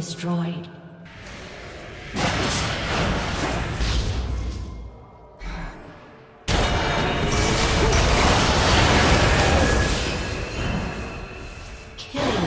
Destroyed. Killing